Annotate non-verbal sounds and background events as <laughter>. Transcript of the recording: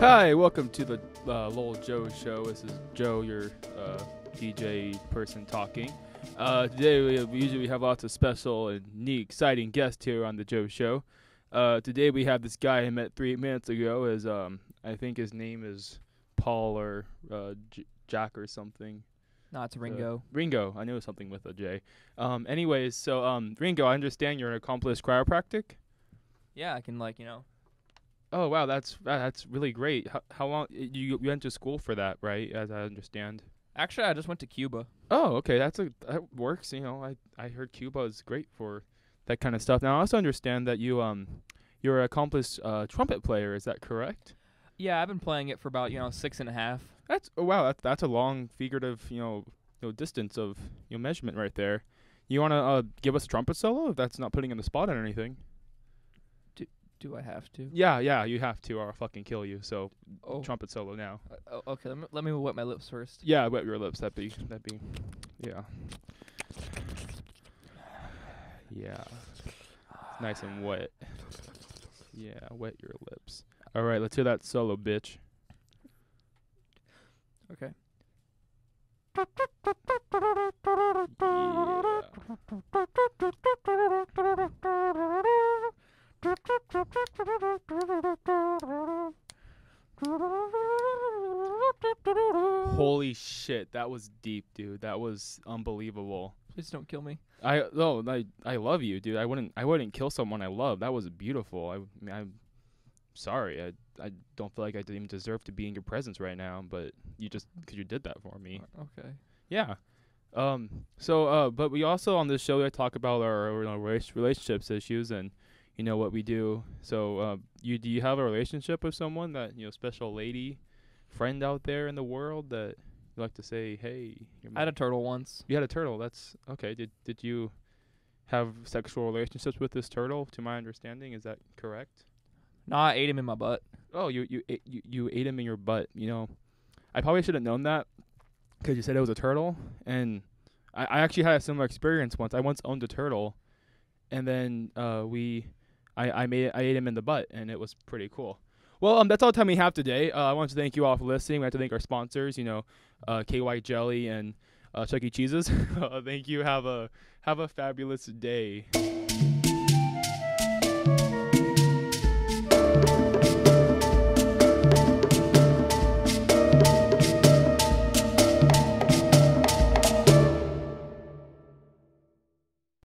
Hi, welcome to the uh, Loljo Show. This is Joe, your uh, DJ person talking. Uh, today we, we usually have lots of special and neat, exciting guests here on the Joe Show. Uh, today we have this guy I met three minutes ago. Is um, I think his name is Paul or uh, J- Jack or something. No, it's Uh, Ringo. Ringo. I knew something with a J. Um, anyways, so um, Ringo, I understand you're an accomplished chiropractic. yeah, I can like you know. Oh wow, that's that's really great. How, how long you you went to school for that, right? As I understand. Actually, I just went to Cuba. Oh, okay, that's a that works. You know, I I heard Cuba is great for that kind of stuff. Now I also understand that you um you're an accomplished uh, trumpet player. Is that correct? Yeah, I've been playing it for about you know six and a half. That's oh, wow. That's that's a long figurative you know you know distance of you know measurement right there. You wanna uh, give us a trumpet solo if that's not putting in the spot on anything? Do I have to? Yeah, yeah, you have to or I'll fucking kill you. So Oh, trumpet solo now. uh, okay. Let me, let me wet my lips first. Yeah, wet your lips. That'd be that'd be yeah. Yeah. Nice and wet. Yeah, wet your lips. All right, let's hear that solo, bitch. Okay. Yeah. Holy shit, that was deep, dude. That was unbelievable. Please don't kill me. I no, I I love you, dude. I wouldn't I wouldn't kill someone I love. That was beautiful. I I'm sorry. I I don't feel like I didn't even deserve to be in your presence right now, but you just cause you did that for me. Uh, Okay. Yeah. Um. So, uh, but we also on this show we talk about our, our, our rela- relationships issues and you know what we do. So, uh, you do you have a relationship with someone that you know special lady friend out there in the world that you like to say, hey, you're I had a turtle once. you had a turtle. That's okay. Did did you have sexual relationships with this turtle? To my understanding, is that correct? No, I ate him in my butt. Oh, you you ate, you, you ate him in your butt. You know, I probably should have known that because you said it was a turtle, and I, I actually had a similar experience once. I once owned a turtle, and then uh, we, I I made I ate him in the butt, and it was pretty cool. Well, um, that's all the time we have today. Uh, I want to thank you all for listening. We have to thank our sponsors. You know, uh, KY Jelly and uh, Chuck E. Cheese's. <laughs> uh, thank you. Have a have a fabulous day.